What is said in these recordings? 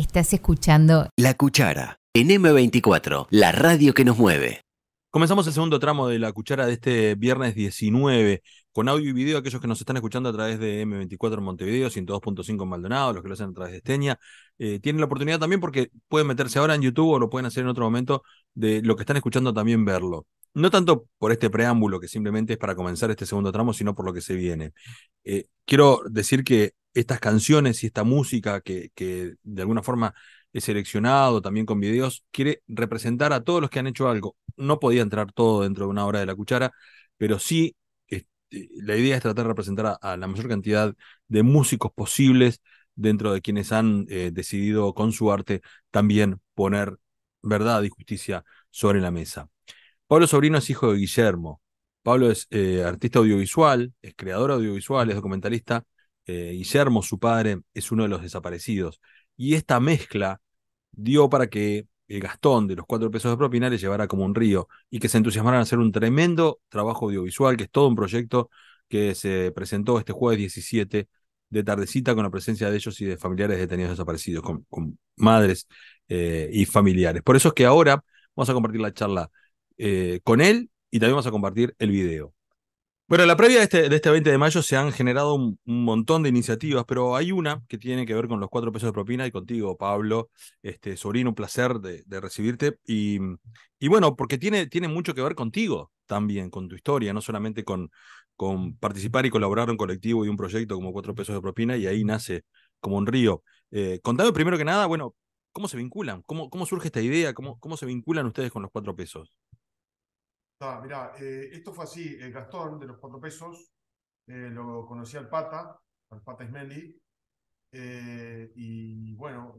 Estás escuchando La Cuchara en M24, la radio que nos mueve. Comenzamos el segundo tramo de La Cuchara de este viernes 19, con audio y video, aquellos que nos están escuchando a través de M24 en Montevideo, 102.5 en Maldonado, los que lo hacen a través de Esteña, eh, tienen la oportunidad también porque pueden meterse ahora en YouTube o lo pueden hacer en otro momento de lo que están escuchando también verlo. No tanto por este preámbulo que simplemente es para comenzar este segundo tramo, sino por lo que se viene. Eh, quiero decir que estas canciones y esta música que, que de alguna forma he seleccionado también con videos, quiere representar a todos los que han hecho algo. No podía entrar todo dentro de una hora de la cuchara, pero sí este, la idea es tratar de representar a, la mayor cantidad de músicos posibles dentro de quienes han eh, decidido con su arte también poner verdad y justicia sobre la mesa. Pablo Sobrino es hijo de Guillermo. Pablo es eh, artista audiovisual, es creador audiovisual, es documentalista eh, Guillermo, su padre, es uno de los desaparecidos. Y esta mezcla dio para que el Gastón de los cuatro pesos de propina le llevara como un río y que se entusiasmaran a hacer un tremendo trabajo audiovisual, que es todo un proyecto que se presentó este jueves 17 de tardecita con la presencia de ellos y de familiares detenidos desaparecidos, con, madres eh, y familiares. Por eso es que ahora vamos a compartir la charla eh, con él y también vamos a compartir el video. Bueno, en la previa de este, de este 20 de mayo se han generado un, montón de iniciativas, pero hay una que tiene que ver con los cuatro pesos de propina y contigo, Pablo, este, sobrino, un placer de, recibirte. Y, y, bueno, porque tiene, tiene mucho que ver contigo también, con tu historia, no solamente con, con participar y colaborar en un colectivo y un proyecto como cuatro pesos de propina, y ahí nace como un río. Eh, contame primero que nada, bueno, ¿cómo se vinculan? ¿Cómo, cómo surge esta idea? ¿Cómo, ¿Cómo se vinculan ustedes con los cuatro pesos? Ah, mirá, eh, esto fue así, el Gastón de los cuatro pesos, eh, lo conocí al Pata, al Pata Ismendi, eh, y bueno,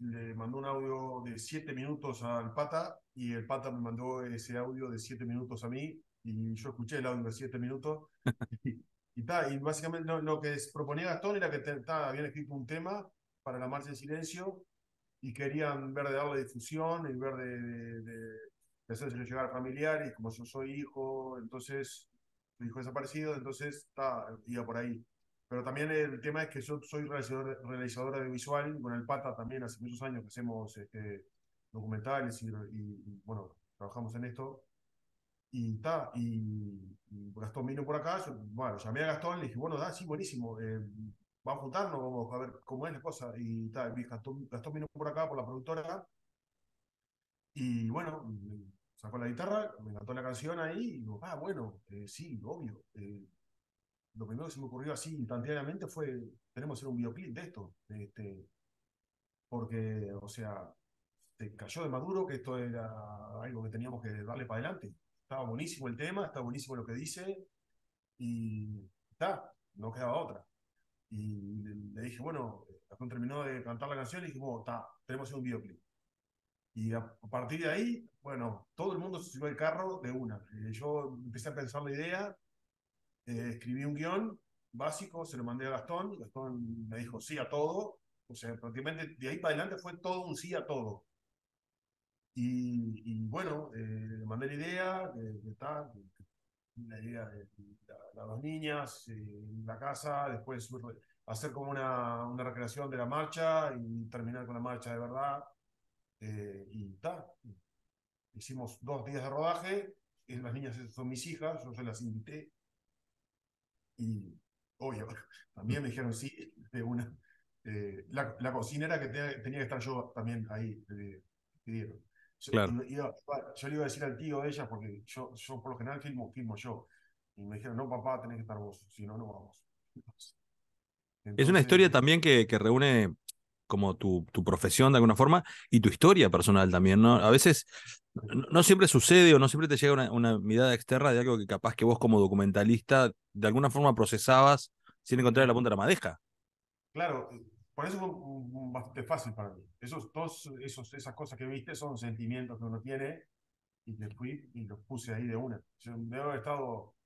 le mandó un audio de siete minutos al Pata, y el Pata me mandó ese audio de siete minutos a mí, y yo escuché el audio de siete minutos, y, y, básicamente lo, que proponía Gastón era que habían escrito un tema para la marcha en silencio, y querían ver de darle difusión y ver de hacerse llegar a familiar y como yo soy hijo, entonces, mi hijo desaparecido, entonces está, iba por ahí. Pero también el tema es que yo soy realizador, realizador audiovisual, con el PATA también hace muchos años que hacemos este, documentales y, bueno, trabajamos en esto. Y está, y, Gastón vino por acá, bueno, llamé a Gastón, le dije, bueno, da, sí, buenísimo, eh, vamos a juntarnos, vamos a ver cómo es la cosa. Y tal, Gastón, Gastón vino por acá, por la productora, y bueno, sacó la guitarra, me encantó la canción ahí, y digo, ah, bueno, eh, sí, obvio. Eh, lo primero que se me ocurrió así instantáneamente fue, tenemos que hacer un videoclip de esto. Este, porque, o sea, se cayó de maduro que esto era algo que teníamos que darle para adelante. Estaba buenísimo el tema, está buenísimo lo que dice, y está, no quedaba otra. Y le, dije, bueno, cuando terminó de cantar la canción, le dije, bueno, está, tenemos que hacer un videoclip. Y a, partir de ahí, bueno, todo el mundo se subió al carro de una. Eh, yo empecé a pensar la idea, eh, escribí un guion básico, se lo mandé a Gastón, Gastón me dijo sí a todo, o sea, prácticamente de ahí para adelante fue todo un sí a todo. Y, bueno, eh, le mandé la idea, está, la idea de, las dos niñas en la casa, después hacer como una, una recreación de la marcha y terminar con la marcha de verdad. Eh, y tal. Hicimos dos días de rodaje. Y las niñas son mis hijas, yo se las invité. Y, obvio, también me dijeron sí, de una. Eh, la, la, cocinera que tenía que estar yo también ahí, pidieron. Yo, claro. yo le iba a decir al tío de ella, porque yo, yo por lo general filmo, filmo yo. Y me dijeron, no, papá, tenés que estar vos, si no, no vamos. es una historia también que, que reúne como tu, tu, profesión de alguna forma y tu historia personal también, ¿no? A veces no, siempre sucede o no siempre te llega una, mirada externa de algo que capaz que vos como documentalista de alguna forma procesabas sin encontrar la punta de la madeja. Claro, por eso es bastante fácil para mí. Esos, todos esos, esas cosas que viste son sentimientos que uno tiene y les fui y los puse ahí de una. Yo he estado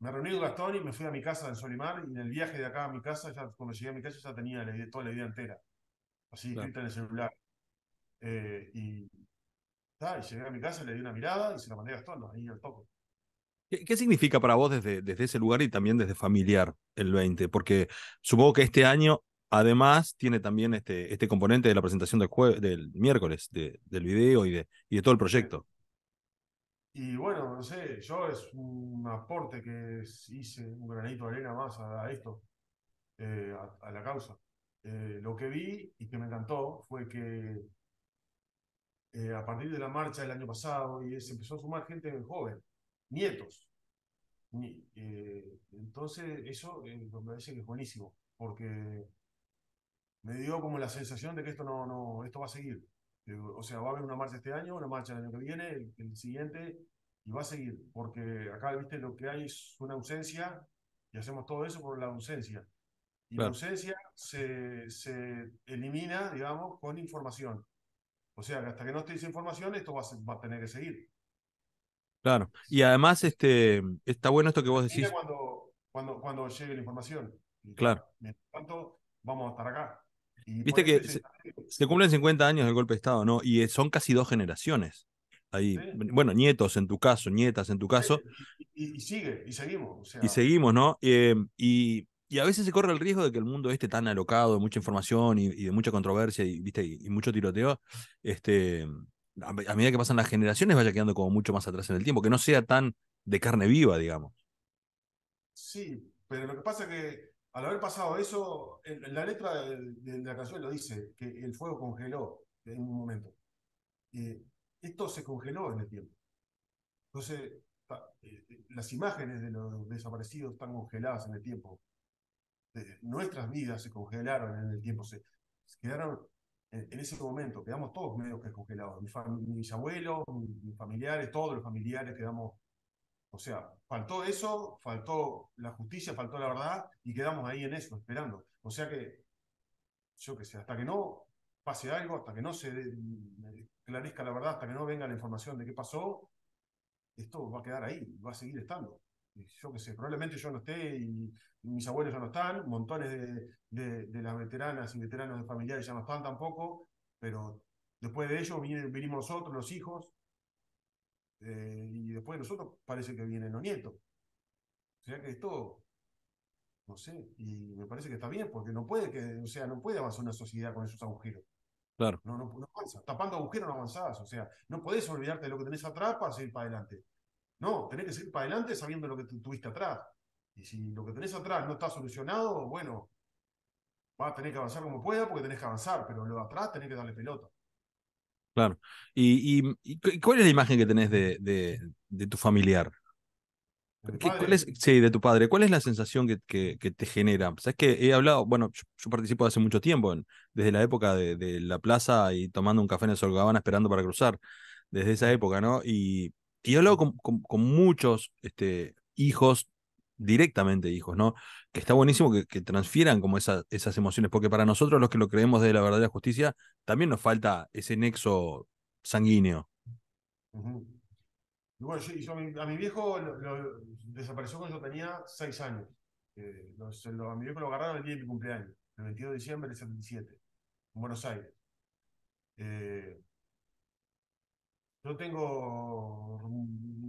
me reuní con Gastón y me fui a mi casa en Solimar y en el viaje de acá a mi casa, ya, cuando llegué a mi casa ya tenía toda la idea entera así escrita en el celular. Eh, y, y llegué a mi casa, le di una mirada y se la mandé a Gastón, ahí al toco. ¿Qué, significa para vos desde, desde ese lugar y también desde familiar el 20? Porque supongo que este año además tiene también este, este componente de la presentación del, jue- del miércoles, de- del video y de, y de todo el proyecto. Y bueno, no sé, yo es un aporte que hice, un granito de arena más a, a esto, eh, a, a la causa. Eh, lo que vi y que me encantó fue que eh, a partir de la marcha del año pasado y se empezó a sumar gente joven, nietos. Ni- eh, entonces, eso eh, me parece que es buenísimo, porque me dio como la sensación de que esto no, no, esto va a seguir. O sea, va a haber una marcha este año, una marcha el año que viene, el, el siguiente, y va a seguir, porque acá, viste, lo que hay es una ausencia, y hacemos todo eso por la ausencia. Y la Claro. ausencia se, se elimina, digamos, con información. O sea, que hasta que no esté esa información, esto va a, ser- va a tener que seguir. Claro. Y además, este, está bueno esto que vos decís. cuando, cuando, cuando llegue la información. Claro. Mientras tanto, vamos a estar acá. Y Viste que Se cumplen 50 años del golpe de Estado, ¿no? Y eh, son casi dos generaciones. Ahí, Sí. bueno, nietos en tu caso, nietas en tu caso, Y, y- y sigue, y seguimos. O sea, y seguimos, ¿no? Eh, y, y a veces se corre el riesgo de que el mundo esté tan alocado de mucha información y, de mucha controversia y, ¿viste? y, mucho tiroteo, este, a, medida que pasan las generaciones vaya quedando como mucho más atrás en el tiempo, que no sea tan de carne viva, digamos. Sí, pero lo que pasa es que al haber pasado eso, la letra de, la canción lo dice, que el fuego congeló en un momento. Eh, esto se congeló en el tiempo. Entonces, eh, eh, las imágenes de los desaparecidos están congeladas en el tiempo. Eh, nuestras vidas se congelaron en el tiempo, se, se quedaron en, en ese momento, quedamos todos medio que congelados. Mi fam- mis abuelos, mis, mis familiares, todos los familiares quedamos o sea, faltó eso, faltó la justicia, faltó la verdad y quedamos ahí en eso, esperando. O sea que, yo qué sé, hasta que no pase algo, hasta que no se esclarezca la verdad, hasta que no venga la información de qué pasó, esto va a quedar ahí, va a seguir estando. Yo qué sé, probablemente yo no esté y mis abuelos ya no están, montones de, de- de las veteranas y veteranos de familiares ya no están tampoco, pero después de ellos vinimos nosotros, los hijos, eh, y después de nosotros parece que vienen los nietos. O sea que esto, no sé, y me parece que está bien, porque no puede que, o sea, no puede avanzar una sociedad con esos agujeros. Claro. No, no, no avanza. Tapando agujeros no avanzás. O sea, no podés olvidarte de lo que tenés atrás para seguir para adelante. No, tenés que seguir para adelante sabiendo lo que tu- tuviste atrás. Y si lo que tenés atrás no está solucionado, bueno, vas a tener que avanzar como pueda porque tenés que avanzar, pero lo de atrás tenés que darle pelota. Claro. Y, y- y cu- cuál es la imagen que tenés de, de, de tu familiar? Mi ¿Qué- padre- cuál es, sí, de tu padre. ¿Cuál es la sensación que, que- que te genera? Sabes que he hablado, bueno, yo, yo participo hace mucho tiempo, en- desde la época de, de la plaza y tomando un café en el Solgabana esperando para cruzar, desde esa época, ¿no? Y, y he hablado con, con- muchos este, hijos, directamente hijos, ¿no? Que está buenísimo que, transfieran como esa- esas emociones, porque para nosotros los que lo creemos de la verdadera justicia, también nos falta ese nexo sanguíneo. Y bueno, yo, yo a, mi, viejo desapareció cuando yo tenía seis años. Lo- se lo- a mi viejo lo agarraron el día de mi cumpleaños, el 22 de diciembre del 77, en Buenos Aires. Eh, yo tengo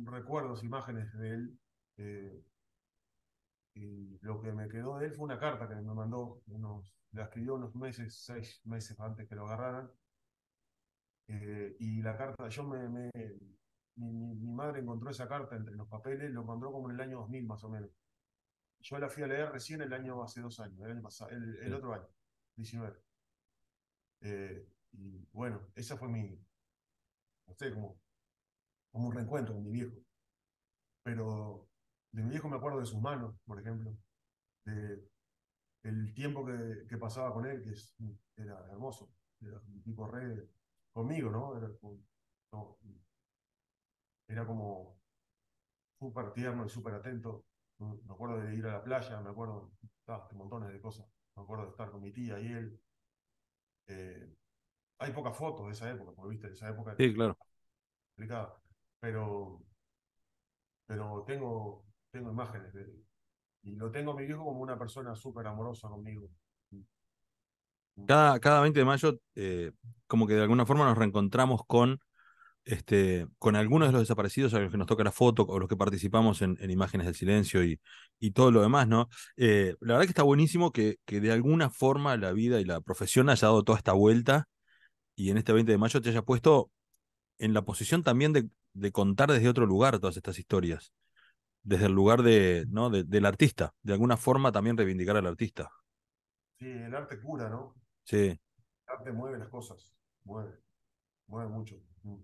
recuerdos, imágenes de él. eh, y lo que me quedó de él fue una carta que me mandó, unos, la escribió unos meses, seis meses antes que lo agarraran. Eh, y la carta, yo me, me- mi, madre encontró esa carta entre los papeles, lo encontró como en el año 2000 más o menos. Yo la fui a leer recién el año, hace dos años, el año pasado, el, otro año, 19. Eh, y bueno, esa fue mi, como, como un reencuentro con mi viejo. Pero de mi viejo me acuerdo de sus manos, por ejemplo, de el tiempo que, que pasaba con él, que es, era hermoso, era un tipo re conmigo, ¿no? Era era como súper tierno y súper atento. Me acuerdo de ir a la playa, me acuerdo de montones de cosas. Me acuerdo de estar con mi tía y él. Eh, hay pocas fotos de esa época, porque viste, de esa época Sí, claro. complicada. Pero, pero tengo, tengo imágenes de él. Y lo tengo a mi viejo como una persona súper amorosa conmigo. Cada, cada 20 de mayo, eh, como que de alguna forma nos reencontramos con este, con algunos de los desaparecidos a los que nos toca la foto, o los que participamos en, Imágenes del Silencio y, y, todo lo demás, ¿no? Eh, la verdad que está buenísimo que, que, de alguna forma la vida y la profesión haya dado toda esta vuelta y en este 20 de mayo te haya puesto en la posición también de, de contar desde otro lugar todas estas historias, desde el lugar de, ¿no? del artista, de alguna forma también reivindicar al artista. Sí, el arte cura, ¿no? Sí. El arte mueve las cosas, mueve, mueve mucho. Mm.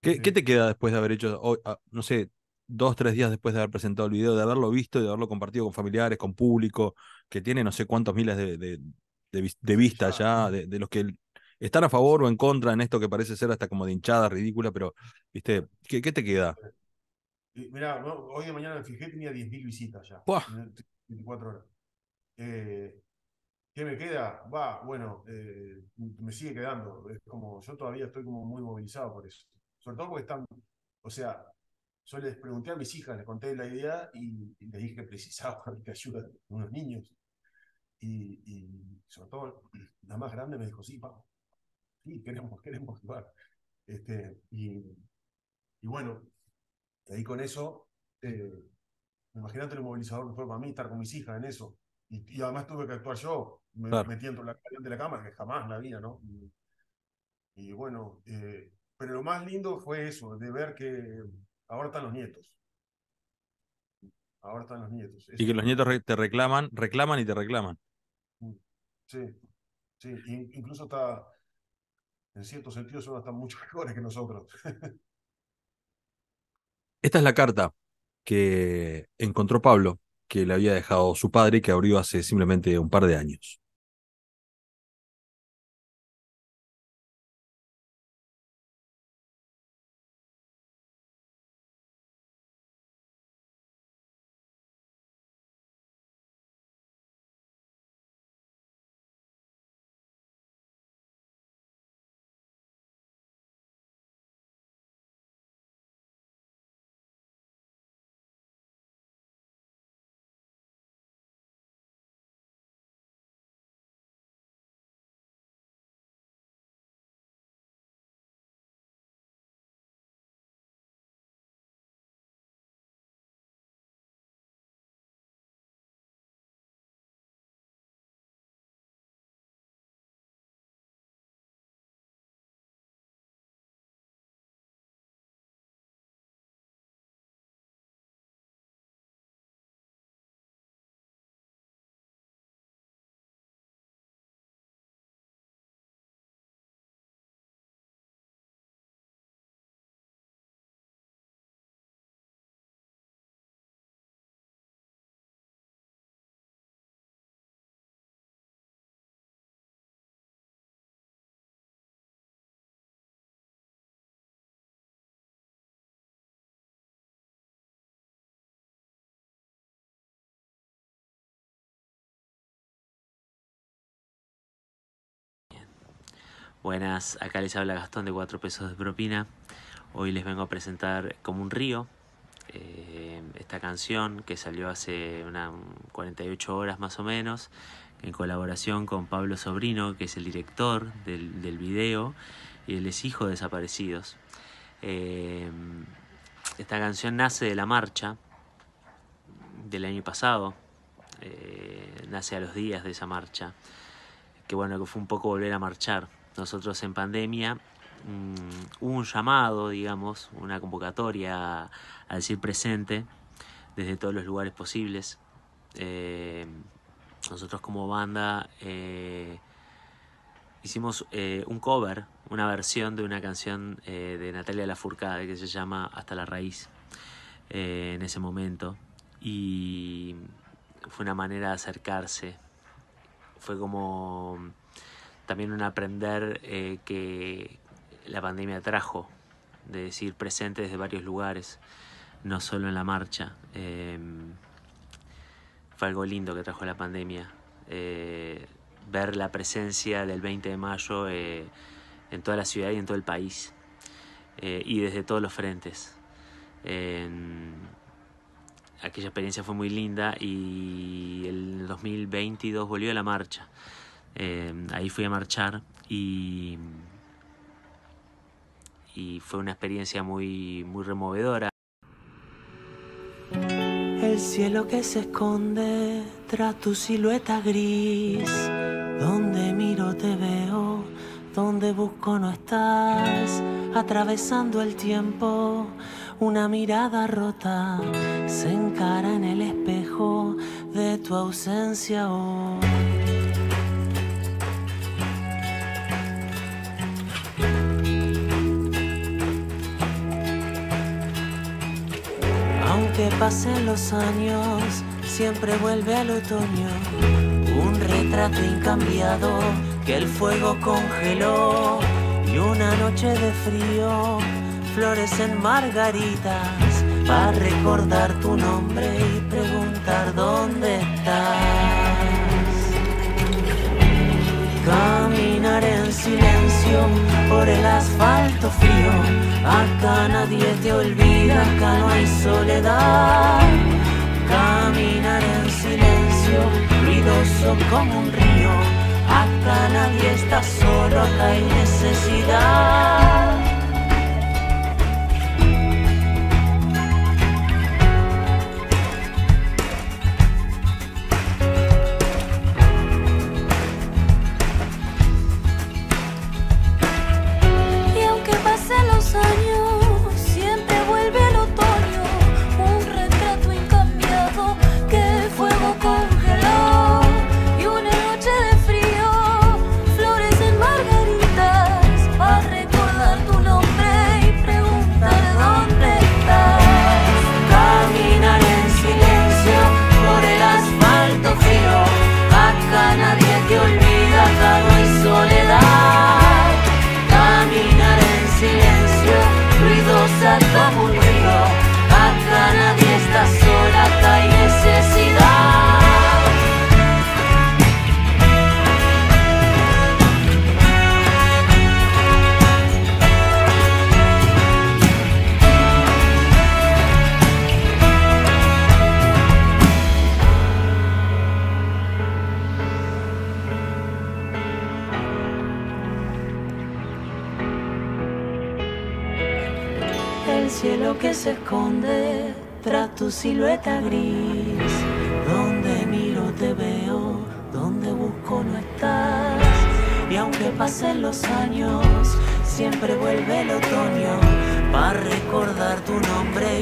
¿Qué, te queda después de haber hecho, ah, no sé, dos, tres días después de haber presentado el video, de haberlo visto y de haberlo compartido con familiares, con público, que tiene no sé cuántos miles de, de, vistas ya, de, los que están a favor o en contra en esto que parece ser hasta como de hinchada ridícula, pero, viste, ¿qué, qué te queda? Mira, hoy de mañana me fijé, tenía 10.000 visitas ya. 24 horas. Eh, ¿Qué me queda? Va, bueno, eh, me sigue quedando. Es como, yo todavía estoy como muy movilizado por eso. Sobre todo porque están, o sea, yo les pregunté a mis hijas, les conté la idea y, les dije que precisaba que ayuda de unos niños. Y, sobre todo, la más grande me dijo, sí, vamos, sí, queremos, queremos jugar. Este, y, bueno, ahí con eso, eh, imagínate lo movilizador que fue para mí estar con mis hijas en eso. Y, además tuve que actuar yo, me metí dentro de la, de la cámara, que jamás la había, ¿no? Y, bueno, eh, pero lo más lindo fue eso, de ver que ahora están los nietos. Ahora están los nietos. y que los nietos te reclaman, reclaman y te reclaman. Mm, sí, sí, incluso está, en cierto sentido, son hasta mucho mejores que nosotros. Esta es la carta que encontró Pablo, que le había dejado su padre y que abrió hace simplemente un par de años. Buenas, acá les habla Gastón de 4 pesos de propina. Hoy les vengo a presentar Como un río, eh, esta canción que salió hace unas 48 horas más o menos, en colaboración con Pablo Sobrino, que es el director del, video, y él es hijo de desaparecidos. Eh, esta canción nace de la marcha del año pasado, eh, nace a los días de esa marcha, que bueno, que fue un poco volver a marchar nosotros en pandemia mm, hubo un llamado, digamos, una convocatoria a, decir presente desde todos los lugares posibles. Eh, nosotros como banda eh, hicimos eh, un cover, una versión de una canción de Natalia Lafourcade que se llama Hasta la raíz en ese momento y fue una manera de acercarse. Fue como también un aprender eh, que la pandemia trajo, de decir presente desde varios lugares, no solo en la marcha. Em, fue algo lindo que trajo la pandemia. Eh, ver la presencia del 20 de mayo eh, en toda la ciudad y en todo el país. y desde todos los frentes. aquella experiencia fue muy linda y el 2022 volvió a la marcha. Eh, ahí fui a marchar y, y fue una experiencia muy, muy removedora. El cielo que se esconde tras tu silueta gris, donde miro te veo, donde busco no estás, atravesando el tiempo, una mirada rota se encara en el espejo de tu ausencia hoy. Aunque pasen los años, siempre vuelve al otoño. Un retrato incambiado que el fuego congeló. Y una noche de frío, florecen margaritas. Para recordar tu nombre y preguntar Acá nadie te olvida, acá no hay soledad. Caminar en silencio, ruidoso como un río. Acá nadie está solo, acá hay necesidad. Gris. Donde miro te veo, donde busco no estás. Y aunque pasen los años, siempre vuelve el otoño para recordar tu nombre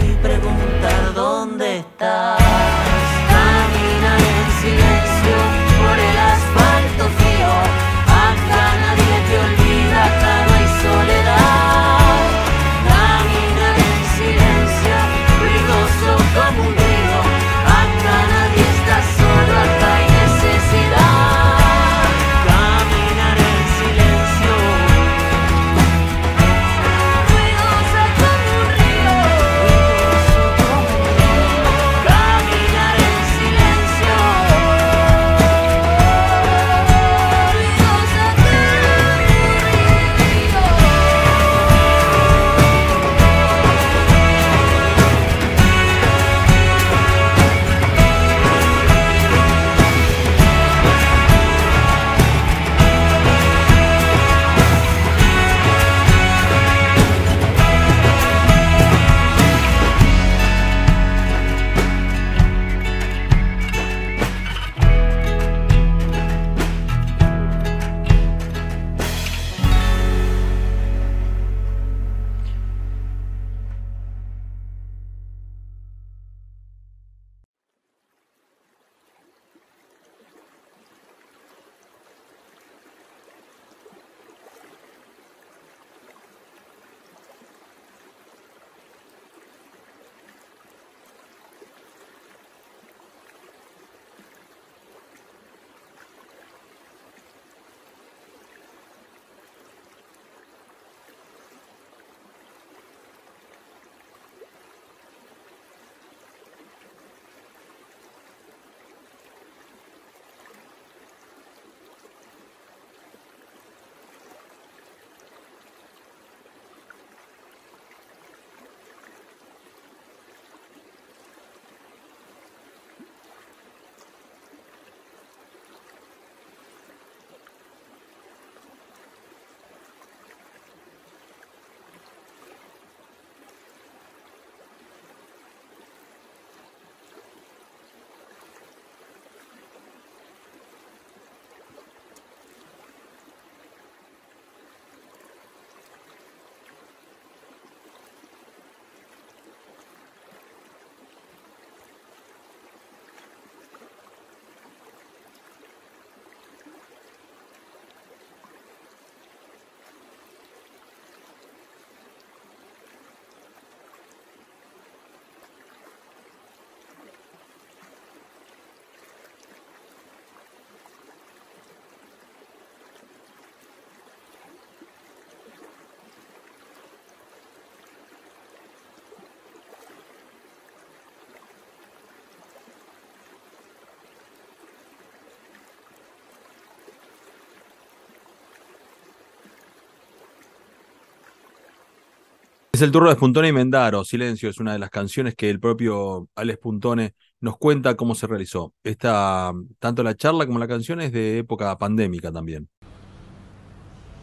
Es el turno de Spuntone y Mendaro. Silencio es una de las canciones que el propio Alex Puntone nos cuenta cómo se realizó. Esta, tanto la charla como la canción es de época pandémica también.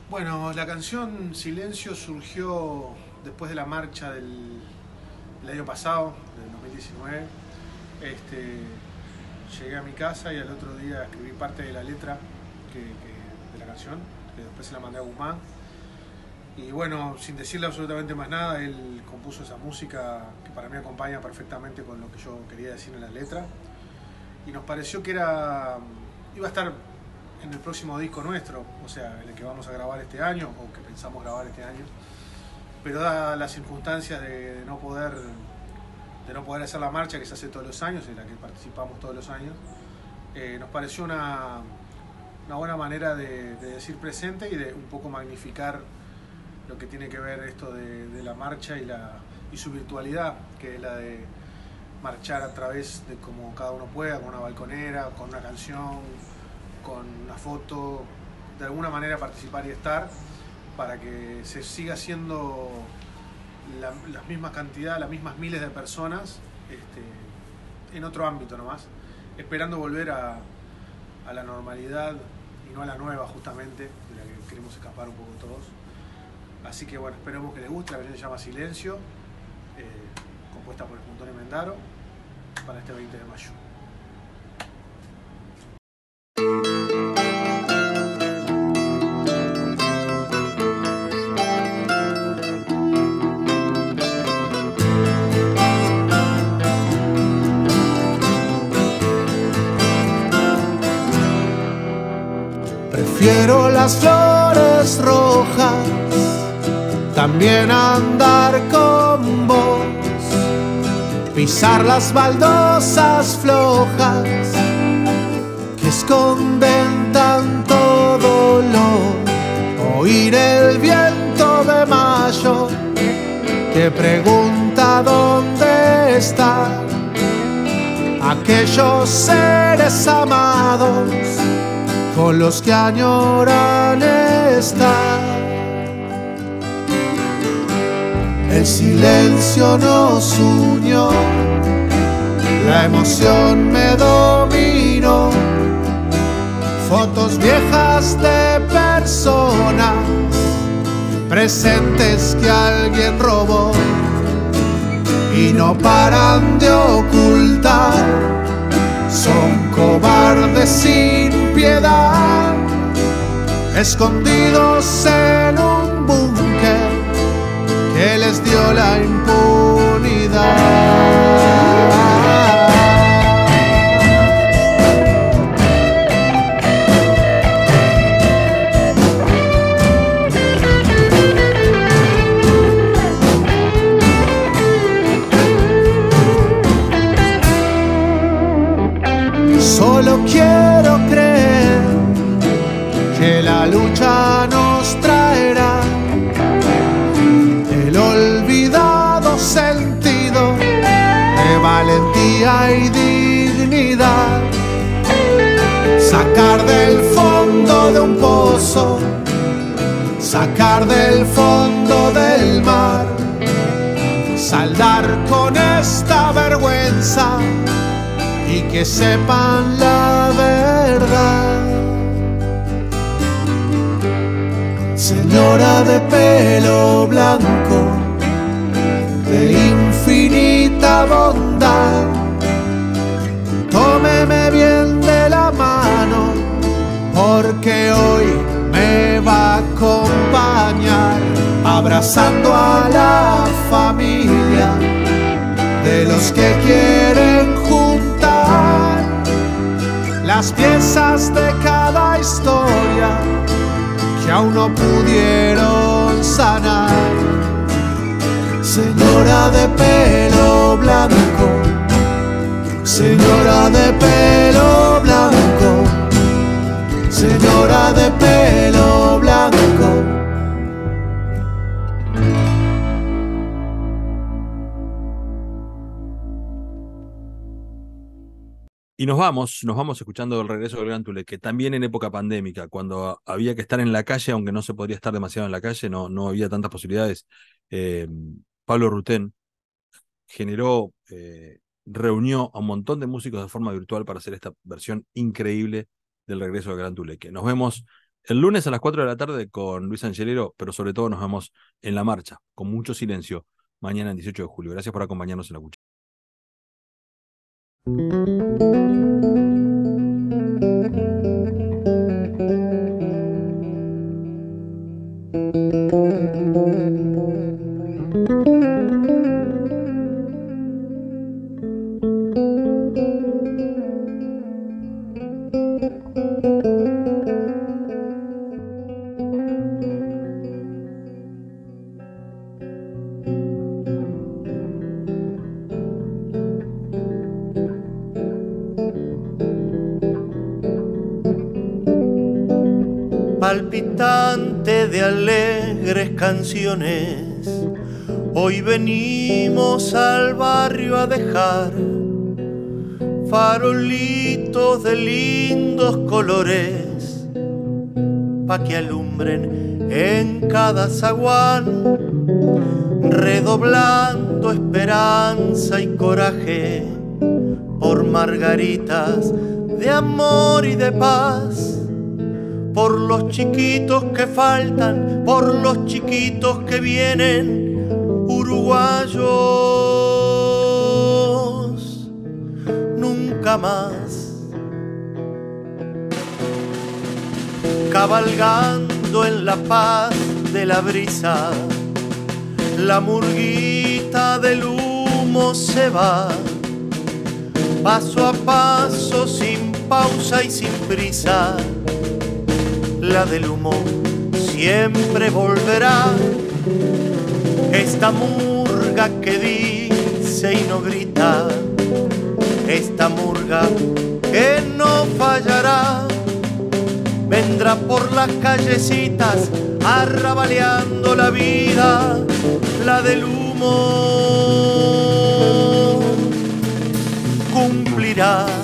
Bueno, la canción Silencio surgió después de la marcha del, año pasado, del 2019. Este, llegué a mi casa y al otro día escribí parte de la letra de la canción, que después se la mandé a Guzmán. Y bueno, sin decirle absolutamente más nada, él compuso esa música que para mí acompaña perfectamente con lo que yo quería decir en la letra. Y nos pareció que era iba a estar en el próximo disco nuestro, o sea, el que vamos a grabar este año, o que pensamos grabar este año. Pero dadas las circunstancias de, de no poder de no poder hacer la marcha que se hace todos los años, en la que participamos todos los años, eh, nos pareció una, una buena manera de, de decir presente y de un poco magnificar lo que tiene que ver esto de, la marcha y, su virtualidad, que es la de marchar a través de como cada uno pueda, con una balconera, con una canción, con una foto, de alguna manera participar y estar, para que se siga haciendo la, las mismas cantidades, las mismas miles de personas este, en otro ámbito nomás, esperando volver a la normalidad y no a la nueva justamente, de la que queremos escapar un poco todos. Así que bueno, esperemos que les guste, la canción se llama Silencio, eh, compuesta por el Puntón Mendaro, para este 20 de mayo. Prefiero las flores rojas, también andar con vos, pisar las baldosas flojas que esconden tanto dolor, oír el viento de mayo que pregunta dónde están aquellos seres amados con los que añoran estar. Silencio nos unió, la emoción me dominó. Fotos viejas de personas presentes que alguien robó. Y no paran de ocultar. Son cobardes sin piedad, escondidos en un la. Sacar del fondo de un pozo, sacar del fondo del mar, saldar con esta vergüenza y que sepan la verdad. Señora de pelo blanco, de infinita bondad, tómeme bien porque hoy me va a acompañar, abrazando a la familia de los que quieren juntar las piezas de cada historia que aún no pudieron sanar. Señora de pelo blanco, señora de pelo blanco, Y nos vamos, nos vamos escuchando el regreso del Gran Tule, que también en época pandémica, cuando había que estar en la calle, aunque no se podría estar demasiado en la calle, no, no había tantas posibilidades, eh, Pablo Rutén generó, eh, reunió a un montón de músicos de forma virtual para hacer esta versión increíble del regreso de Gran Tuleque. Nos vemos el lunes a las 4 de la tarde con Luis Angelero, pero sobre todo nos vemos en la marcha, con mucho silencio, mañana el 18 de julio. Gracias por acompañarnos en la cuchara. Canciones. Hoy venimos al barrio a dejar farolitos de lindos colores pa' que alumbren en cada zaguán, redoblando esperanza y coraje por margaritas de amor y de paz por los chiquitos que faltan, por los chiquitos que vienen, uruguayos, nunca más. Cabalgando en la paz de la brisa, la murguita del humo se va, paso a paso, sin pausa y sin prisa la del humo siempre volverá. Esta murga que dice y no grita, esta murga que no fallará, vendrá por las callecitas arrabaleando la vida, la del humo cumplirá.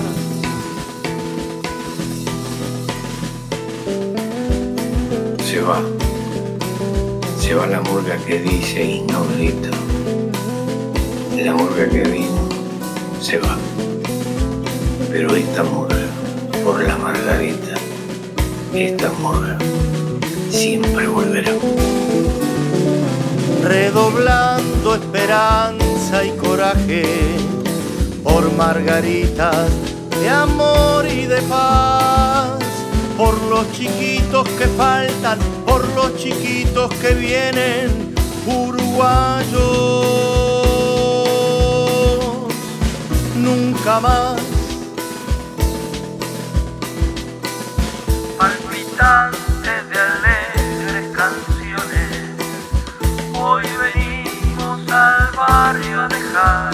Se va la murga que dice y no grita. La murga que vino se va. Pero esta murga, por la margarita, esta murga siempre volverá. Redoblando esperanza y coraje por margaritas de amor y de paz por los chiquitos que faltan, por los chiquitos que vienen, uruguayos, nunca más. Palpitantes de alegres canciones, hoy venimos al barrio a dejar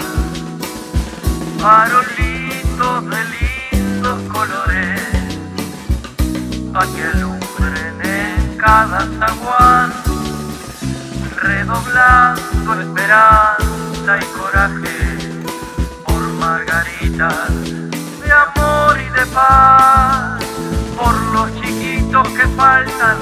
farolitos de lindos colores en cada zaguán, redoblando esperanza y coraje por margaritas de amor y de paz, por los chiquitos que faltan,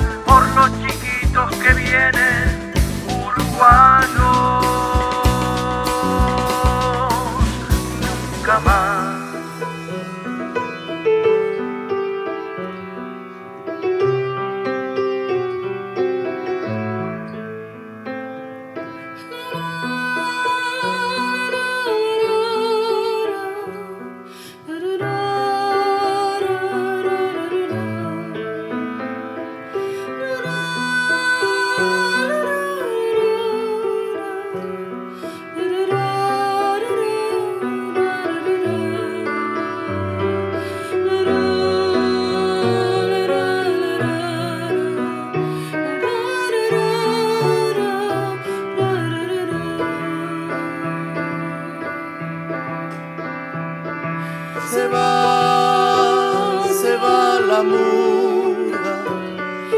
Se va, se va la murga,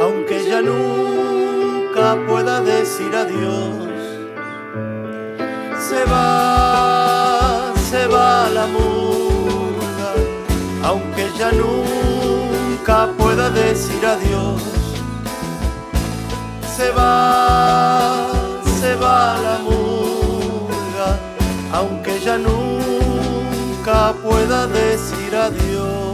aunque ya nunca pueda decir adiós. Se va, se va la murga, aunque ya nunca pueda decir adiós. Se va, se va la murga, aunque ya nunca nunca pueda decir adiós.